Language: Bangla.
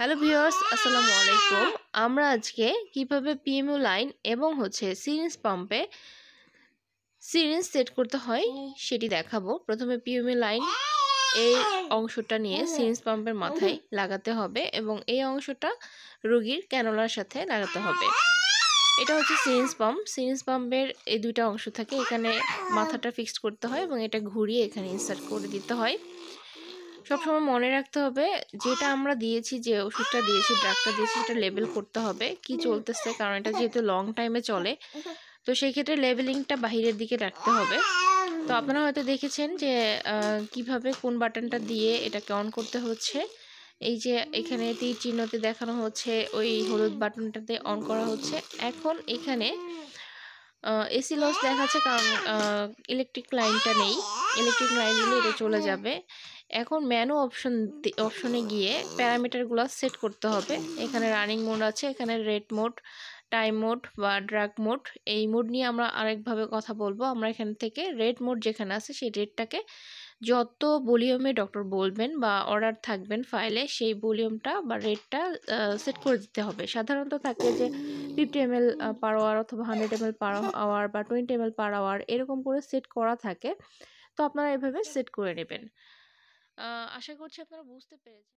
হ্যালো ভিউয়ার্স, আসসালামু আলাইকুম। আমরা আজকে কীভাবে পিএমইউ লাইন এবং হচ্ছে সিরিঞ্জ পাম্পে সিরিঞ্জ সেট করতে হয় সেটি দেখাবো। প্রথমে পিএমইউ লাইন এই অংশটা নিয়ে সিরিঞ্জ পাম্পের মাথায় লাগাতে হবে এবং এই অংশটা রোগীর ক্যানোলার সাথে লাগাতে হবে। এটা হচ্ছে সিরিঞ্জ পাম্প। সিরিঞ্জ পাম্পের এই দুইটা অংশ থাকে। এখানে মাথাটা ফিক্সড করতে হয় এবং এটা ঘুরিয়ে এখানে ইনসার্ট করে দিতে হয়। সবসময় মনে রাখতে হবে যেটা আমরা দিয়েছি যে ওষুধটা দিয়েছি ড্রাগটা দিয়েছি সেটা লেবেল করতে হবে কি চলতেছে কারণ এটা যেহেতু লং টাইমে চলে। তো সেই ক্ষেত্রে লেবেলিংটা বাহিরের দিকে রাখতে হবে। তো আপনারা হয়তো দেখেছেন যে কীভাবে কোন বাটনটা দিয়ে এটাকে অন করতে হচ্ছে। এই যে এখানে তীর চিহ্নতে দেখানো হচ্ছে ওই হলুদ বাটনটাতে অন করা হচ্ছে। এখন এখানে এসি লস দেখাচ্ছে কারণ ইলেকট্রিক লাইনটা নেই। ইলেকট্রিক লাইন দিলে এটা চলে যাবে। এখন ম্যানু অপশন অপশনে গিয়ে প্যারামিটারগুলো সেট করতে হবে। এখানে রানিং মোড আছে, এখানে রেড মোড টাইম মোড বা ড্রাগ মোড এই মোড নিয়ে আমরা আরেকভাবে কথা বলব। আমরা এখান থেকে রেড মোড যেখানে আছে, সেই রেডটাকে যত ভলিউমে ডক্টর বলবেন বা অর্ডার থাকবেন ফাইলে সেই ভলিউমটা বা রেটটা সেট করে দিতে হবে। সাধারণত থাকে যে fifty M L per hour অথবা hundred M L per hour বা twenty M L per hour এরকম করে সেট করা থাকে। তো আপনারা এভাবে সেট করে নেবেন। আশা করছি আপনারা বুঝতে পেরেছেন।